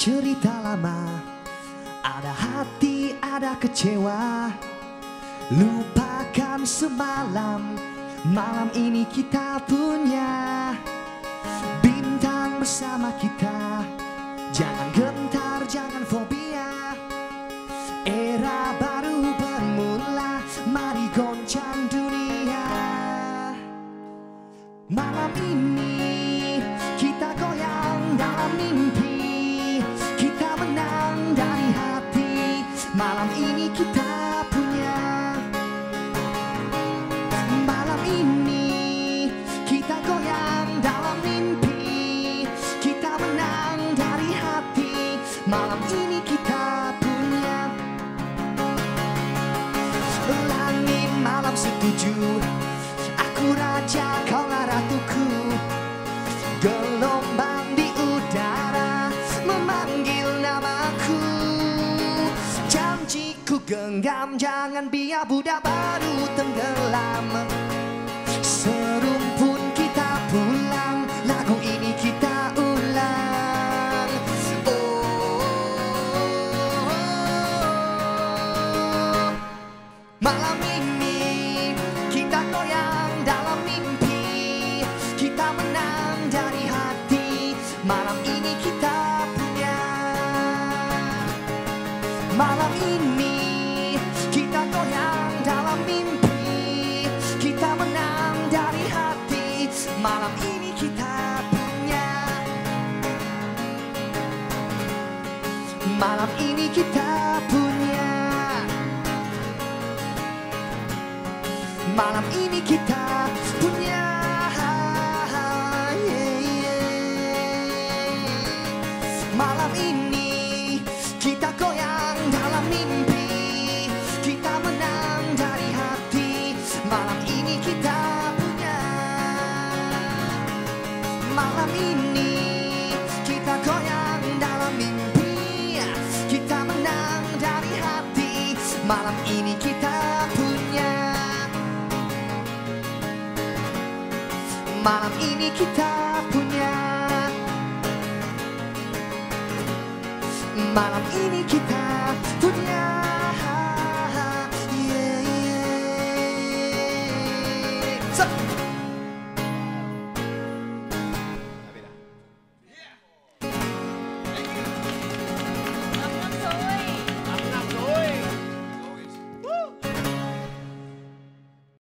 cerita lama. Ada hati, ada kecewa. Lupakan semalam. Malam ini kita punya Bintang bersama kita. Jangan gentar, jangan fobia. Era baru bermula. Mari goncang dunia. Malam ini dari hati. Malam ini kita punya. Malam ini kita goyang dalam mimpi. Kita menang dari hati. Malam ini kita punya. Langit malam setuju. Aku raja, kaulah ratuku. Gelombang Janjiku genggam Jangan biar budak baru tenggelam Malam ini kita punya Malam ini kita punya Malam ini kita punya. Malam ini Malam ini. Kita goyang dalam mimpi. Kita menang dari hati. Malam ini kita punya. Malam ini kita punya. Malam ini kita punya. Yeah, yeah. So-